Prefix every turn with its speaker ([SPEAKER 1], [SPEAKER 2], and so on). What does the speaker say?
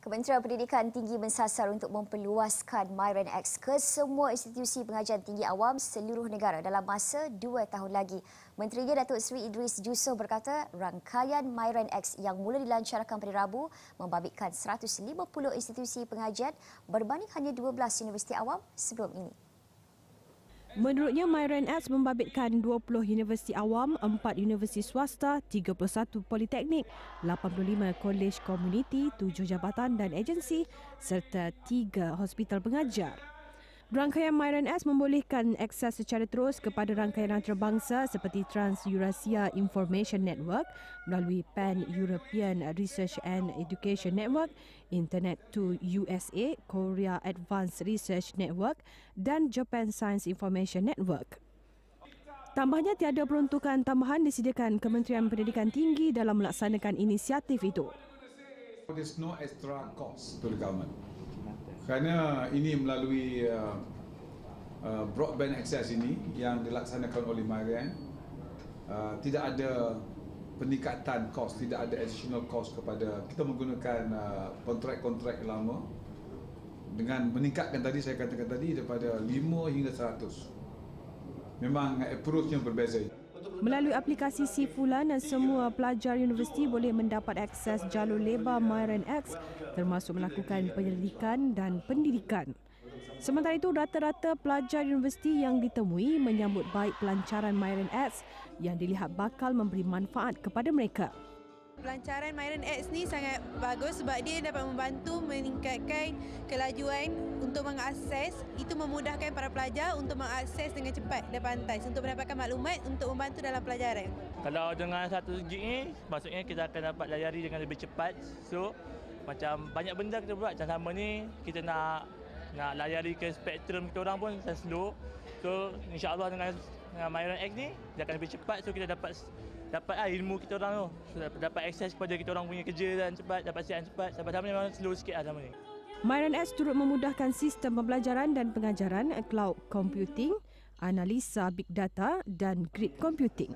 [SPEAKER 1] Kementerian Pendidikan Tinggi mensasar untuk memperluaskan Myron X ke semua institusi pengajian tinggi awam seluruh negara dalam masa dua tahun lagi. Menterinya Datuk Seri Idris Jusoh berkata rangkaian Myron X yang mula dilancarkan pada Rabu membabitkan 150 institusi pengajian berbanding hanya 12 universiti awam sebelum ini.
[SPEAKER 2] Menurutnya, Myron X membabitkan 20 universiti awam, 4 universiti swasta, 31 politeknik, 85 kolej komuniti, 7 jabatan dan agensi serta 3 hospital pengajar. Rangkaian Myron S membolehkan akses secara terus kepada rangkaian antarabangsa seperti Trans-Eurasia Information Network melalui Pan-European Research and Education Network, Internet to USA, Korea Advanced Research Network dan Japan Science Information Network. Tambahnya tiada peruntukan tambahan disediakan Kementerian Pendidikan Tinggi dalam melaksanakan inisiatif itu.
[SPEAKER 3] There's no extra cost to the government kerana ini melalui uh, uh, broadband access ini yang dilaksanakan oleh Marian uh, tidak ada peningkatan kos tidak ada additional cost kepada kita menggunakan uh, kontrak-kontrak lama dengan meningkatkan tadi saya katakan tadi daripada 5 hingga 100 memang approach yang berbeza
[SPEAKER 2] Melalui aplikasi Sifulan, semua pelajar universiti boleh mendapat akses jalur lebar Myron X termasuk melakukan penyelidikan dan pendidikan. Sementara itu, rata-rata pelajar universiti yang ditemui menyambut baik pelancaran Myron X yang dilihat bakal memberi manfaat kepada mereka.
[SPEAKER 4] Pelancaran Myron X ni sangat bagus sebab dia dapat membantu meningkatkan kelajuan untuk mengakses itu memudahkan para pelajar untuk mengakses dengan cepat dan pantas untuk mendapatkan maklumat untuk membantu dalam pelajaran.
[SPEAKER 5] Kalau dengan satu gig ni maksudnya kita akan dapat layari dengan lebih cepat. So macam banyak benda kita buat macam sama ni kita nak nak layari ke spektrum kita orang pun slow. So insya-Allah dengan dengan Myron X ni dia akan lebih cepat so kita dapat dapat ah, ilmu kita orang tu. Dapat, akses kepada kita orang punya kerja dan cepat, dapat siap cepat. Sampai sama memang slow sikit lah sama ni.
[SPEAKER 2] Myron S turut memudahkan sistem pembelajaran dan pengajaran cloud computing, analisa big data dan grid computing.